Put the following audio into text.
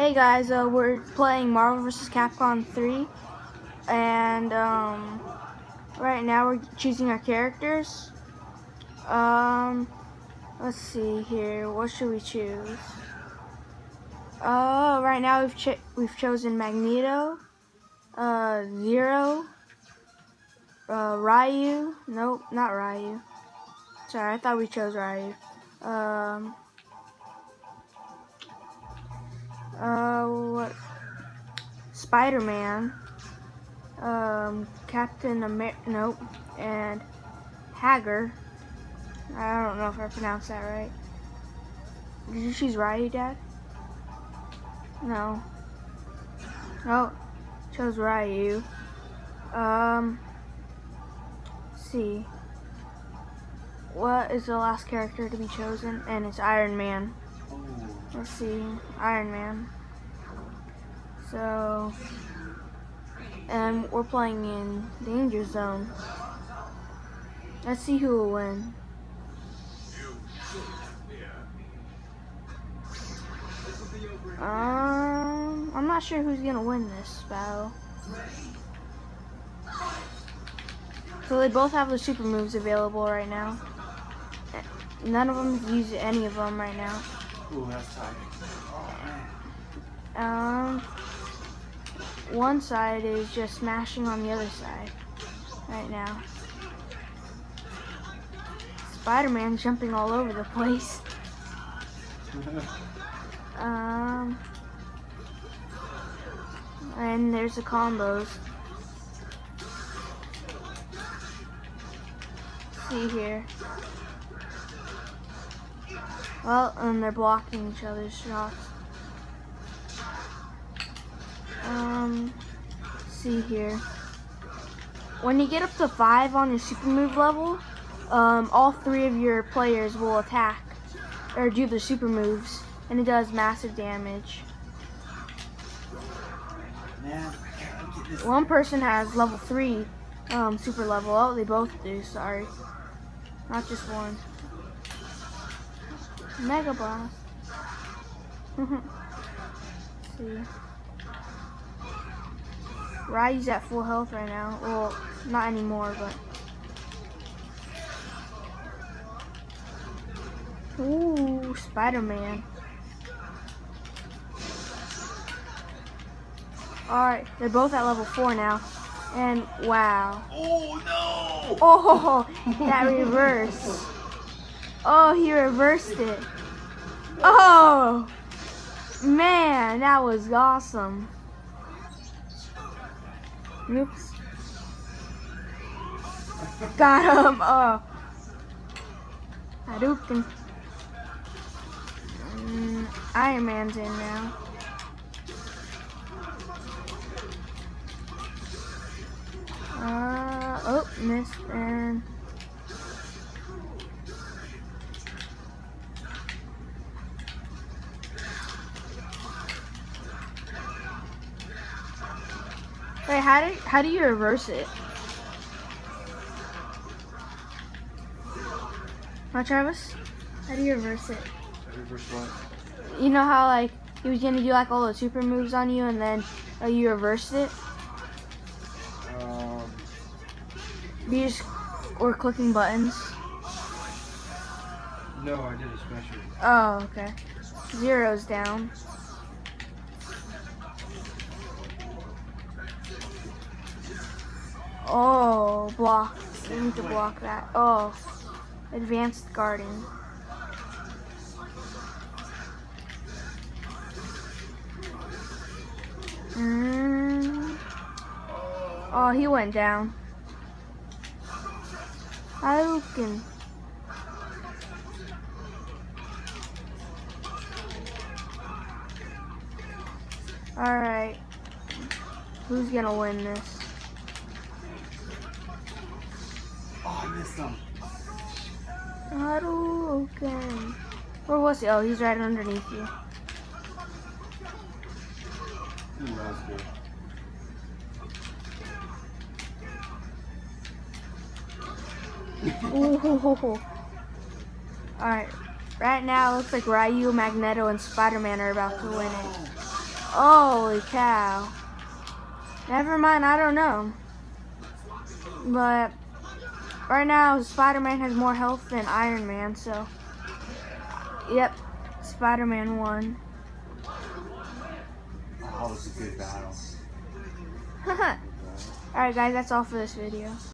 Hey guys, uh, we're playing Marvel vs. Capcom 3, and um, right now we're choosing our characters. Um, let's see here, what should we choose? Uh, right now we've ch we've chosen Magneto, uh, Zero, uh, Ryu. Nope, not Ryu. Sorry, I thought we chose Ryu. Um. Spider-Man, um, Captain America, nope, and Haggar. I don't know if I pronounced that right. Did you choose Ryu, Dad? No. Oh, chose Ryu. Um, see. What is the last character to be chosen? And it's Iron Man. Let's see, Iron Man. So, and we're playing in Danger Zone. Let's see who will win. Um, I'm not sure who's gonna win this battle. So they both have the super moves available right now. None of them use any of them right now. Ooh, that's tight. Oh, Um, one side is just smashing on the other side right now. Spider-Man jumping all over the place. Um, and there's the combos. See here. Well, and they're blocking each other's shots. See here. When you get up to five on your super move level, um, all three of your players will attack or do their super moves, and it does massive damage. One person has level three um, super level. Oh, they both do. Sorry, not just one. Mega Blast. see. Ryu's at full health right now. Well, not anymore, but. Ooh, Spider-Man. Alright, they're both at level 4 now. And wow. Oh no! Oh, that reverse. Oh, he reversed it. Oh, man, that was awesome. Oops. Got him. Oh. Hadouken. Mm, Iron Man's in now. Uh, oh, missed and Wait, how do how do you reverse it? Huh, Travis? How do you reverse it? Reverse what? You know how like he was gonna do like all the super moves on you and then uh, you reversed it? Um, You just were clicking buttons. no, I did a special. Oh, okay. Zero's down. Oh, block. You need to block that. Oh, advanced guarding. Mm. Oh, he went down. Hadouken. Alright. Who's gonna win this? Oh, I missed him. Where was he? Oh, he's right underneath you. Alright. Right now, it looks like Ryu, Magneto, and Spider-Man are about to win it. Holy cow. Never mind, I don't know. But right now, Spider-Man has more health than Iron Man, so. Yep, Spider-Man won. That was a good battle. Alright guys, that's all for this video.